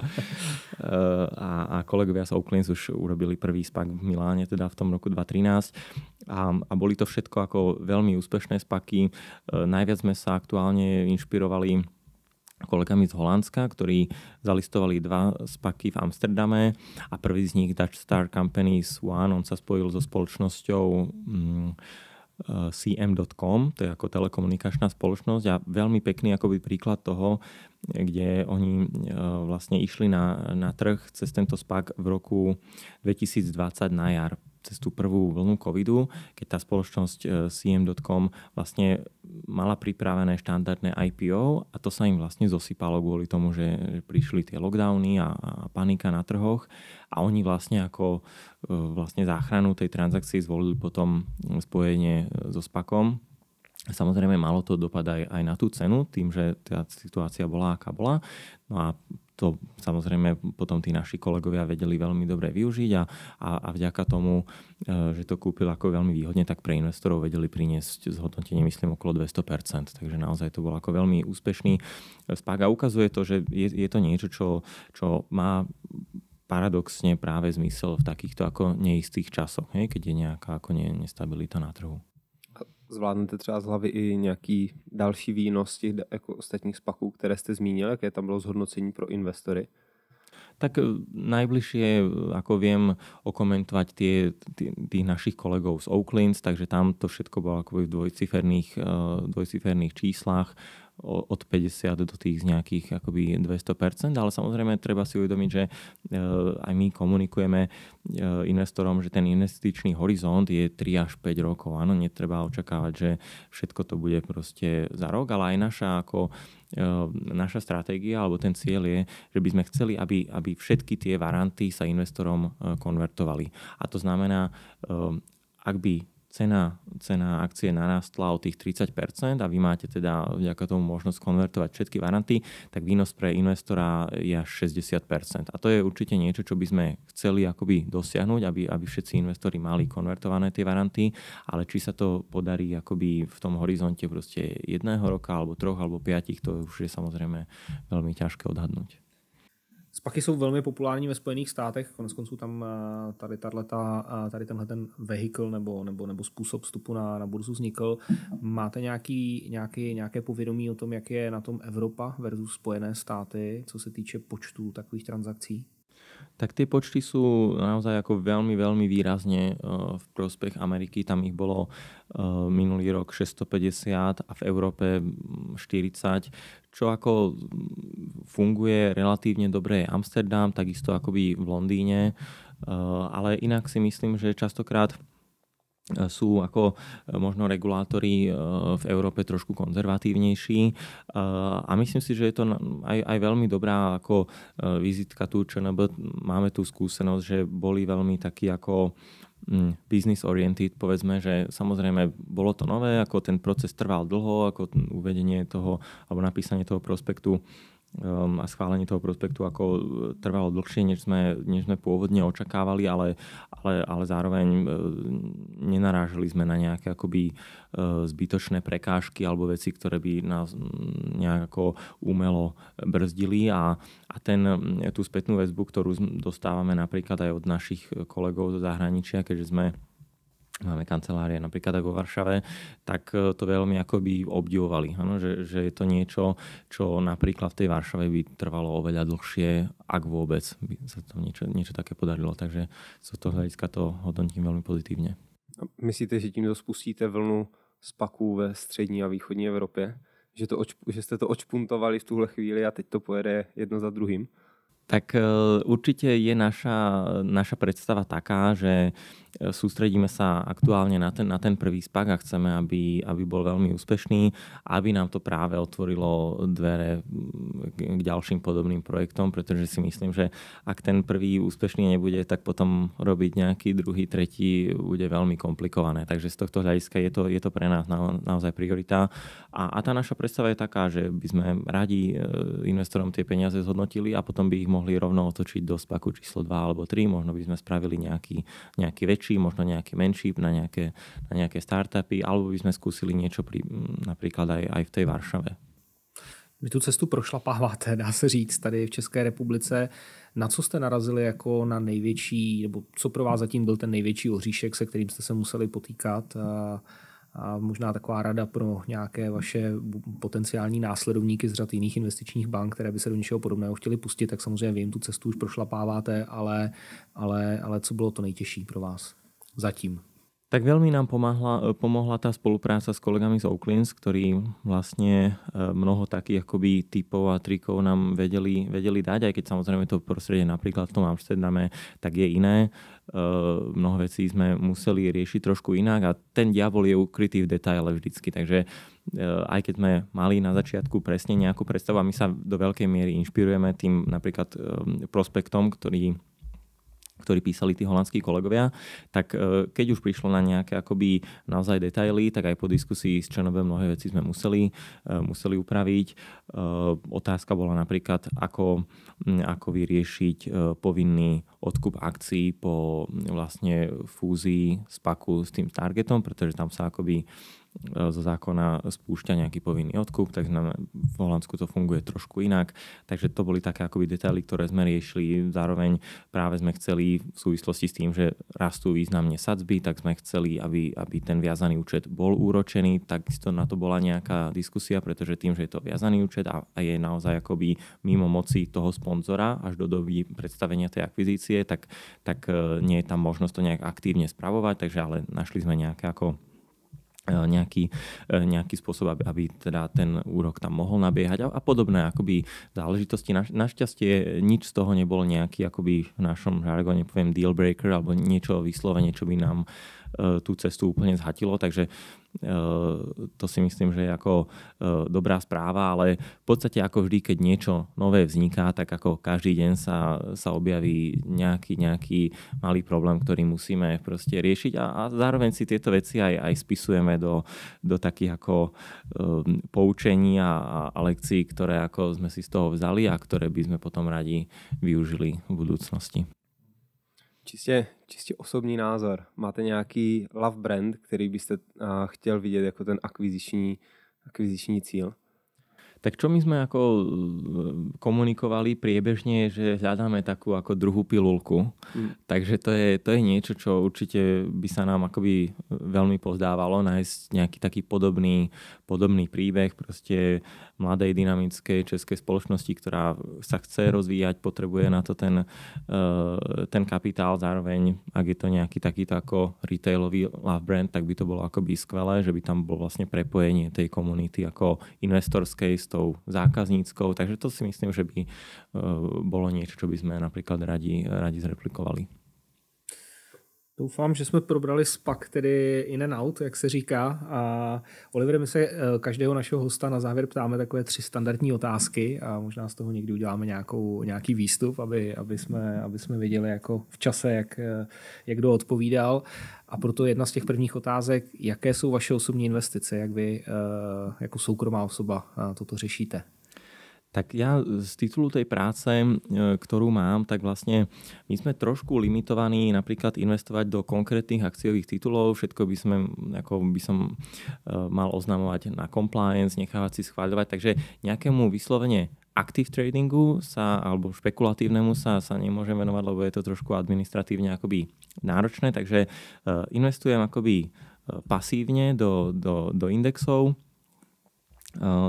a, a kolegovia z Oaklins už urobili prvý spak v Miláne, teda v tom roku 2013 a, a boli to všetko ako veľmi úspešné spaky. E, najviac sme sa aktuálne inšpirovali kolegami z Holandska, ktorí zalistovali dva spaky v Amsterdame a prvý z nich Dutch Star Company Swan, on sa spojil so spoločnosťou mm, cm.com, to je ako telekomunikačná spoločnosť a veľmi pekný akoby príklad toho, kde oni e, vlastne išli na, na trh cez tento SPAC v roku 2020 na jar cez tú prvú vlnu covidu, keď tá spoločnosť e, CM.com vlastne mala pripravené štandardné IPO a to sa im vlastne zosypalo kvôli tomu, že prišli tie lockdowny a, panika na trhoch a oni vlastne ako e, vlastne záchranu tej transakcie zvolili potom spojenie so SPACom, Samozrejme, malo to dopad aj, aj na tú cenu, tým, že tá situácia bola, aká bola. No a to samozrejme potom tí naši kolegovia vedeli veľmi dobre využiť a, a, a vďaka tomu, e, že to kúpil ako veľmi výhodne, tak pre investorov vedeli priniesť zhodnotenie, myslím, okolo 200%. Takže naozaj to bol ako veľmi úspešný spák a ukazuje to, že je, je to niečo, čo, čo má paradoxne práve zmysel v takýchto ako neistých časoch, hej, keď je nejaká ako nestabilita na trhu zvládnete třeba z hlavy i nějaký další výnos těch jako ostatních spaků, které jste zmínil, jaké tam bylo zhodnocení pro investory? Tak e, najbližšie, e, ako viem, okomentovať tie, tých našich kolegov z Oaklands, takže tam to všetko bolo ako v dvojciferných, e, dvojciferných číslach od 50 do tých nejakých akoby 200%, ale samozrejme treba si uvedomiť, že aj my komunikujeme investorom, že ten investičný horizont je 3 až 5 rokov. Áno, netreba očakávať, že všetko to bude proste za rok, ale aj naša ako naša stratégia alebo ten cieľ je, že by sme chceli, aby, aby všetky tie varanty sa investorom konvertovali. A to znamená, ak by cena, cena akcie narastla o tých 30% a vy máte teda vďaka tomu možnosť konvertovať všetky varanty, tak výnos pre investora je až 60%. A to je určite niečo, čo by sme chceli akoby dosiahnuť, aby, aby všetci investori mali konvertované tie varanty, ale či sa to podarí akoby v tom horizonte proste jedného roka, alebo troch, alebo piatich, to už je samozrejme veľmi ťažké odhadnúť. Spaky jsou velmi populární ve Spojených státech, konec konců tam eh, tady, tato, eh, tady tenhle ten vehicle nebo, nebo, nebo způsob vstupu na, na burzu vznikl. Máte nějaký, nějaký, nějaké povědomí o tom, jak je na tom Evropa versus Spojené státy, co se týče počtu takových transakcí? tak tie počty sú naozaj ako veľmi, veľmi výrazne eh, v prospech Ameriky. Tam ich bolo minulý rok 650 a v Európe 40, čo ako funguje relatívne dobre je Amsterdam, takisto akoby v Londýne, eh, ale inak si myslím, že častokrát sú ako e, možno regulátori v Európe trošku konzervatívnejší a myslím si, že je to aj, aj veľmi dobrá ako vizitka tu ČNB. Máme tu skúsenosť, že boli veľmi takí ako mm, business oriented, povedzme, že samozrejme bolo to nové, ako ten proces trval dlho, ako uvedenie toho alebo napísanie toho prospektu Um, a schválenie toho prospektu ako e, trvalo dlhšie, než sme, než sme pôvodne očakávali, ale, ale, ale zároveň e, nenarážali sme na nejaké akoby e, zbytočné prekážky alebo veci, ktoré by nás nejako umelo brzdili. A, a ten, tú spätnú väzbu, ktorú dostávame napríklad aj od našich kolegov zo zahraničia, keďže sme máme kancelárie napríklad aj vo Varšave, tak e, to veľmi akoby obdivovali. Ano, že, že je to niečo, čo napríklad v tej Varšave by trvalo oveľa dlhšie, ak vôbec by sa to niečo, niečo také podarilo. Takže z toho hľadiska to hodnotím veľmi pozitívne. Myslíte, že tímto spustíte vlnu spaků ve střední a východní Evropě? Že, to, že jste to očpuntovali v tuhle chvíli a teď to pojede jedno za druhým? Tak e, určite je naša, naša predstava taká, že sústredíme sa aktuálne na ten, na ten prvý spak a chceme, aby, aby bol veľmi úspešný, aby nám to práve otvorilo dvere k ďalším podobným projektom, pretože si myslím, že ak ten prvý úspešný nebude, tak potom robiť nejaký druhý, tretí bude veľmi komplikované. Takže z tohto hľadiska je to, je to pre nás na, naozaj priorita. A, a tá naša predstava je taká, že by sme radi e, investorom tie peniaze zhodnotili a potom by ich mohli rovno otočiť do spaku číslo 2 alebo 3, možno by sme spravili nejaký, nejaký väčší väčší, možno nejaký menší na nejaké, na nejaké startupy, alebo by sme skúsili niečo pri, napríklad aj, aj v tej Varšave. Vy tu cestu prošlapáváte, dá se říct, tady v České republice. Na co jste narazili jako na největší, nebo co pro vás zatím byl ten největší oříšek, se kterým jste se museli potýkat? a možná taková rada pro nějaké vaše potenciální následovníky z řad jiných investičních bank, které by se do něčeho podobného chtěli pustit, tak samozřejmě vy jim tu cestu už prošlapáváte, ale, ale, ale co bylo to nejtěžší pro vás zatím? Tak veľmi nám pomáhla, pomohla tá spolupráca s kolegami z Oaklins, ktorí vlastne e, mnoho takých akoby typov a trikov nám vedeli, vedeli dať, aj keď samozrejme to prostredie napríklad v tom Amsterdame tak je iné. E, mnoho vecí sme museli riešiť trošku inak a ten diabol je ukrytý v detaile vždycky, takže e, aj keď sme mali na začiatku presne nejakú predstavu a my sa do veľkej miery inšpirujeme tým napríklad prospektom, ktorý ktorí písali tí holandskí kolegovia, tak e, keď už prišlo na nejaké akoby naozaj detaily, tak aj po diskusii s ČNB mnohé veci sme museli, e, museli upraviť. E, otázka bola napríklad, ako, ako vyriešiť povinný odkup akcií po vlastne fúzii SPACu s tým targetom, pretože tam sa akoby zo zákona spúšťa nejaký povinný odkup, tak v Holandsku to funguje trošku inak. Takže to boli také akoby detaily, ktoré sme riešili. Zároveň práve sme chceli v súvislosti s tým, že rastú významne sadzby, tak sme chceli, aby, aby ten viazaný účet bol úročený. Takisto na to bola nejaká diskusia, pretože tým, že je to viazaný účet a, a je naozaj akoby mimo moci toho sponzora až do doby predstavenia tej akvizície, tak, tak e, nie je tam možnosť to nejak aktívne spravovať, takže ale našli sme nejaké ako E, nejaký, e, nejaký spôsob, aby, aby teda ten úrok tam mohol nabiehať a, a podobné akoby záležitosti. Na, našťastie nič z toho nebolo nejaký akoby v našom žargone poviem deal breaker alebo niečo vyslovene, čo by nám uh, tú cestu úplne zhatilo, takže Eh, to si myslím, že je ako eh, dobrá správa, ale v podstate ako vždy, keď niečo nové vzniká, tak ako každý deň sa, sa objaví nejaký, nejaký malý problém, ktorý musíme proste riešiť a, a zároveň si tieto veci aj, aj spisujeme do, do takých ako poučení a, a lekcií, ktoré ako sme si z toho vzali a ktoré by sme potom radi využili v budúcnosti. Čistě, čistě osobní názor. Máte nějaký love brand, který byste chtěl vidět jako ten akviziční, akviziční cíl? Tak čo my sme ako e, komunikovali priebežne, že hľadáme takú ako druhú pilulku. Mm. Takže to je, to je niečo, čo určite by sa nám akoby veľmi pozdávalo, nájsť nejaký taký podobný, podobný príbeh proste mladej dynamickej českej spoločnosti, ktorá sa chce rozvíjať, potrebuje na to ten, e, ten kapitál, zároveň ak je to nejaký takýto ako retailový love brand, tak by to bolo akoby skvelé, že by tam bolo vlastne prepojenie tej komunity ako investorskej s tou zákazníckou, takže to si myslím, že by e, bolo niečo, čo by sme napríklad radi, radi zreplikovali. Doufám, že jsme probrali spak, tedy in and out, jak se říká. A Oliver, my se e, každého našeho hosta na závěr ptáme takové tři standardní otázky a možná z toho někdy uděláme nějakou, nějaký výstup, aby, aby, jsme, aby jsme viděli jako v čase, jak, e, jak kdo odpovídal. A proto jedna z těch prvních otázek, jaké jsou vaše osobní investice, jak vy jako soukromá osoba toto řešíte? Tak ja z titulu tej práce, e, ktorú mám, tak vlastne my sme trošku limitovaní napríklad investovať do konkrétnych akciových titulov. Všetko by sme, ako by som e, mal oznamovať na compliance, nechávať si schváľovať. Takže nejakému vyslovene active tradingu sa, alebo špekulatívnemu sa, sa nemôžem venovať, lebo je to trošku administratívne akoby náročné. Takže e, investujem akoby pasívne do, do, do indexov,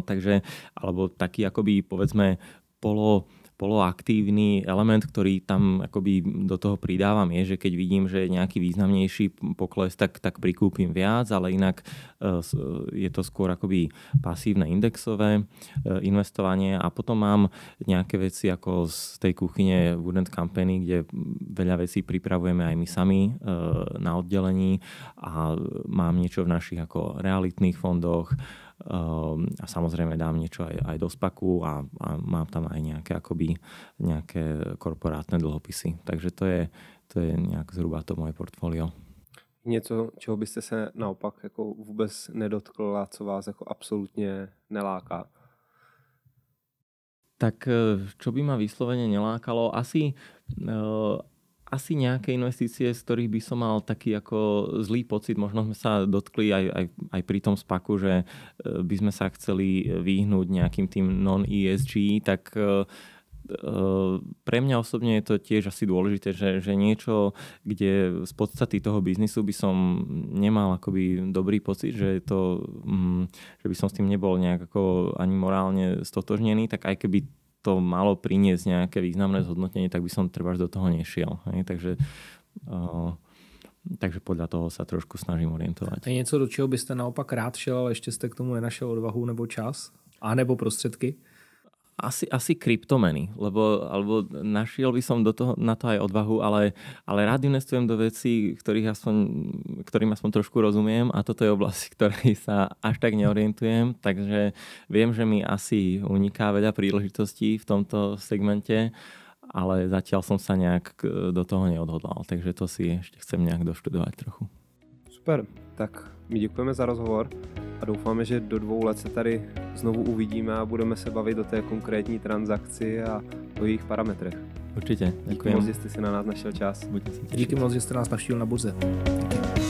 takže, alebo taký akoby povedzme polo, poloaktívny element, ktorý tam akoby do toho pridávam, je, že keď vidím, že je nejaký významnejší pokles, tak, tak prikúpim viac, ale inak je to skôr akoby pasívne indexové investovanie. A potom mám nejaké veci ako z tej kuchyne Wooden Company, kde veľa vecí pripravujeme aj my sami na oddelení. A mám niečo v našich ako realitných fondoch, a samozrejme dám niečo aj, aj do spaku a, a mám tam aj nejaké akoby nejaké korporátne dlhopisy. Takže to je, to je nejak zhruba to moje portfolio. Něco, čeho byste se naopak jako vůbec nedotkl a co vás jako absolutně neláká? Tak eh, čo by ma vyslovene nelákalo? Asi eh, asi nejaké investície, z ktorých by som mal taký ako zlý pocit. Možno sme sa dotkli aj, aj, aj pri tom spaku, že e, by sme sa chceli vyhnúť nejakým tým non-ESG, tak e, e, pre mňa osobne je to tiež asi dôležité, že, že niečo, kde z podstaty toho biznisu by som nemal akoby dobrý pocit, že, to, mm, že by som s tým nebol nejak ako ani morálne stotožnený, tak aj keby to malo priniesť nejaké významné zhodnotenie, tak by som treba do toho nešiel. Hej? Takže, uh, takže podľa toho sa trošku snažím orientovať. Je něco, do čeho byste naopak rád šel, ale ještě jste k tomu nenašel odvahu nebo čas? A nebo prostředky? Asi, asi kryptomeny, lebo alebo našiel by som do toho, na to aj odvahu, ale, ale rád investujem do vecí, ktorých aspoň, ktorým aspoň trošku rozumiem a toto je oblasť, ktorej sa až tak neorientujem, takže viem, že mi asi uniká veľa príležitostí v tomto segmente, ale zatiaľ som sa nejak do toho neodhodlal, takže to si ešte chcem nejak doštudovať trochu. Super, tak my děkujeme za rozhovor a doufáme, že do dvou let se tady znovu uvidíme a budeme se bavit o té konkrétní transakci a o jejich parametrech. Určitě. Díky moc, že jste si na nás našel čas. Díky moc, že jste nás navštívil na burze. Díky.